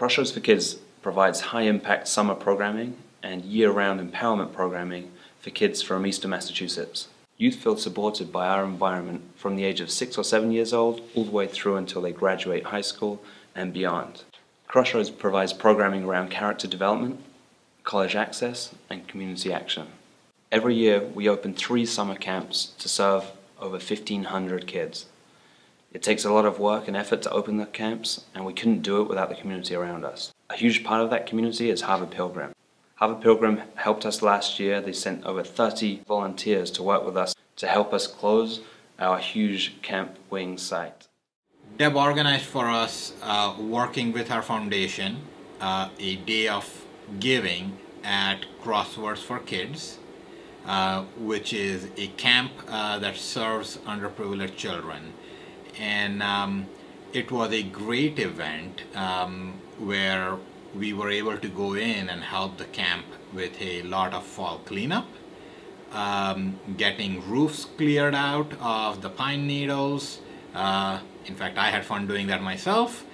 Crossroads for Kids provides high impact summer programming and year round empowerment programming for kids from eastern Massachusetts. Youth feel supported by our environment from the age of six or seven years old all the way through until they graduate high school and beyond. Crossroads provides programming around character development, college access, and community action. Every year, we open three summer camps to serve over 1,500 kids. It takes a lot of work and effort to open the camps, and we couldn't do it without the community around us. A huge part of that community is Harvard Pilgrim. Harvard Pilgrim helped us last year. They sent over 30 volunteers to work with us to help us close our huge Camp Wing site. Deb organized for us, uh, working with our foundation, uh, a day of giving at Crossroads for Kids, uh, which is a camp uh, that serves underprivileged children. And um, it was a great event um, where we were able to go in and help the camp with a lot of fall cleanup, um, getting roofs cleared out of the pine needles, uh, in fact, I had fun doing that myself.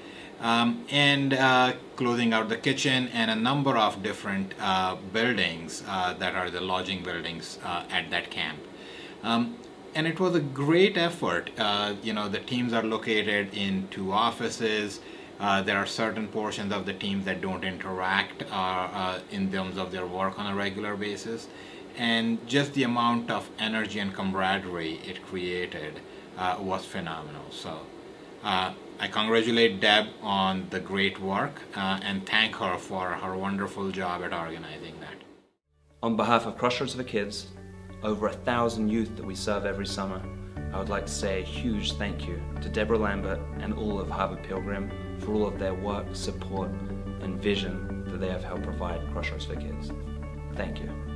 Um, and uh, closing out the kitchen and a number of different uh, buildings uh, that are the lodging buildings uh, at that camp. Um, and it was a great effort. Uh, you know, the teams are located in two offices. Uh, there are certain portions of the teams that don't interact in terms of their work on a regular basis. And just the amount of energy and camaraderie it created was phenomenal. So. Uh, I congratulate Deb on the great work uh, and thank her for her wonderful job at organizing that. On behalf of Crossroads for Kids, over a thousand youth that we serve every summer, I would like to say a huge thank you to Deborah Lambert and all of Harvard Pilgrim for all of their work, support, and vision that they have helped provide Crossroads for Kids. Thank you.